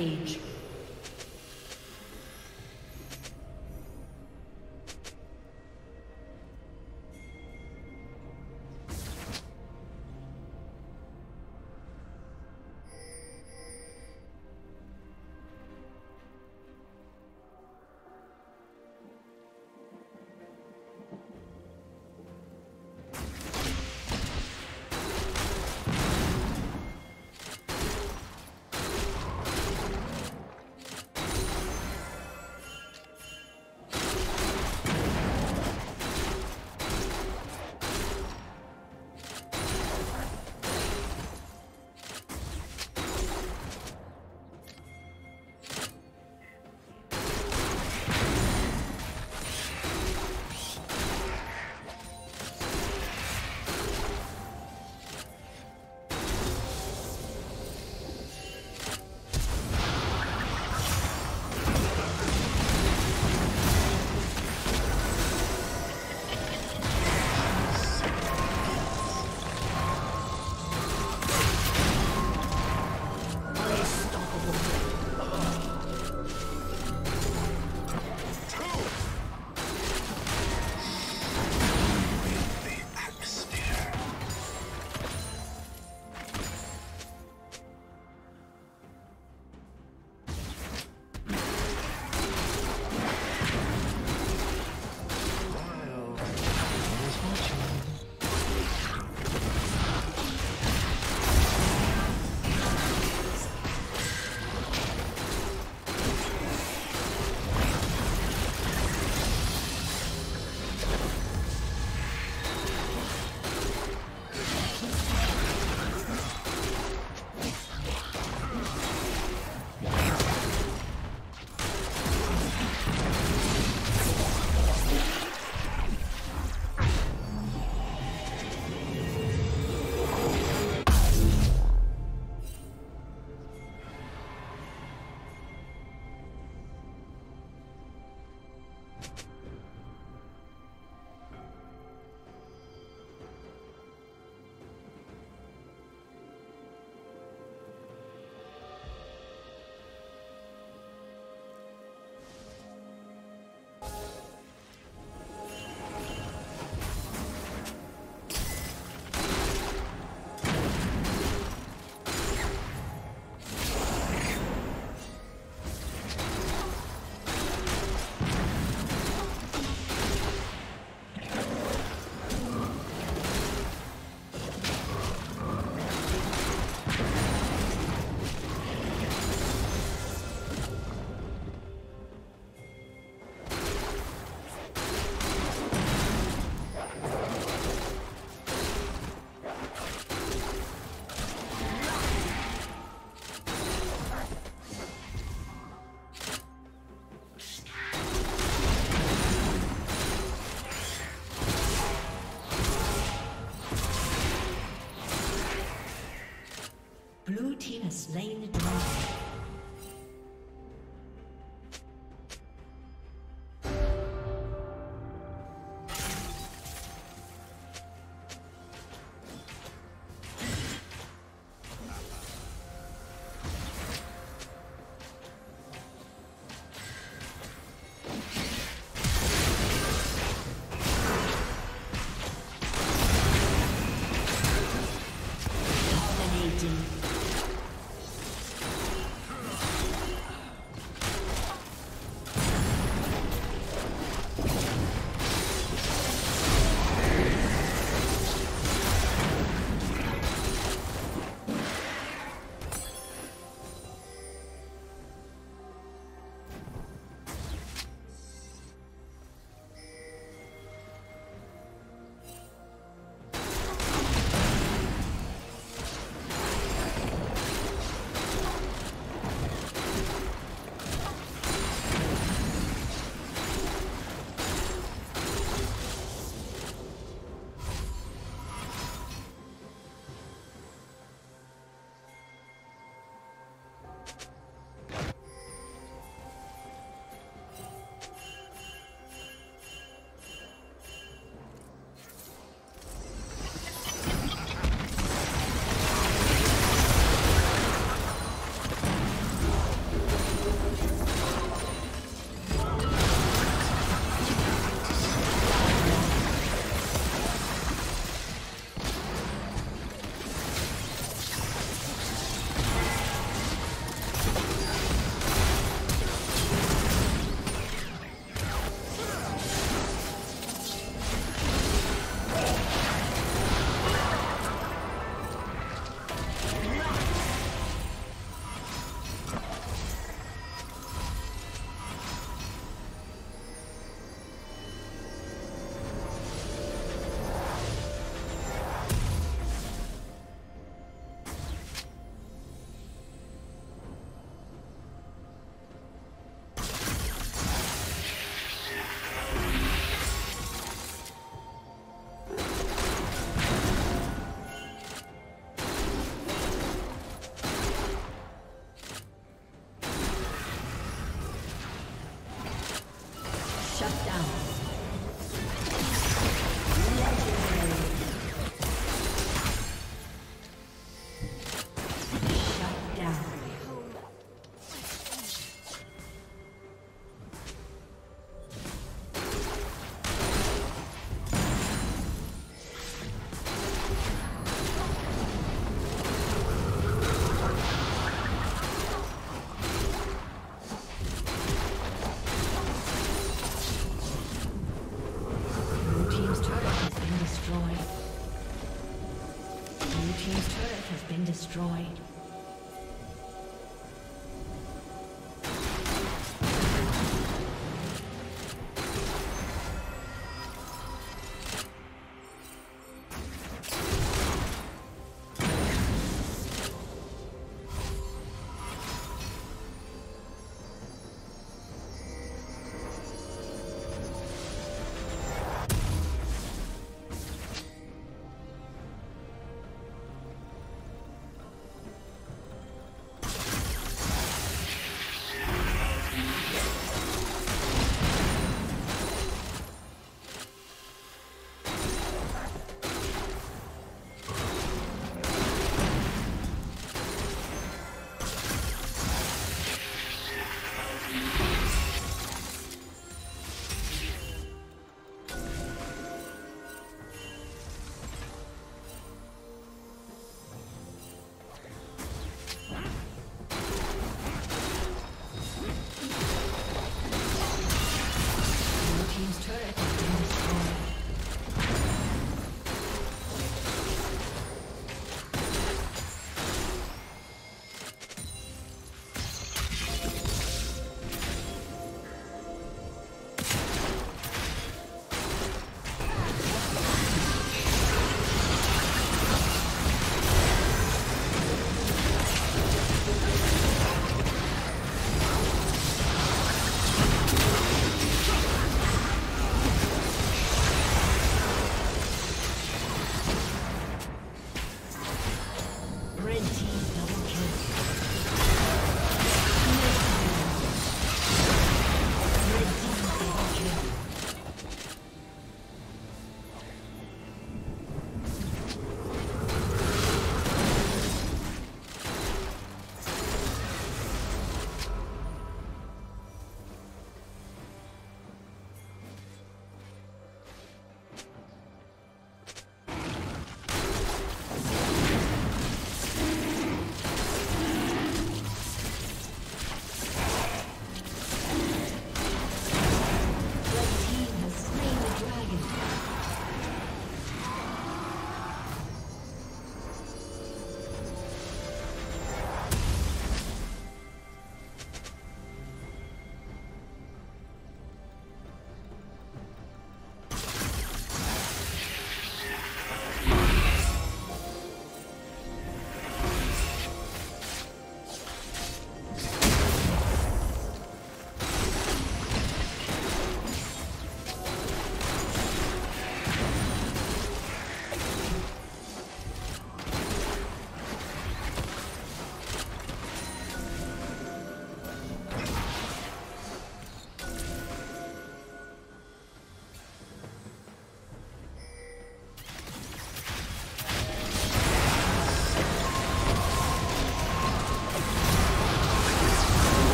Rampage.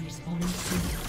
Inhibitor is respawning soon.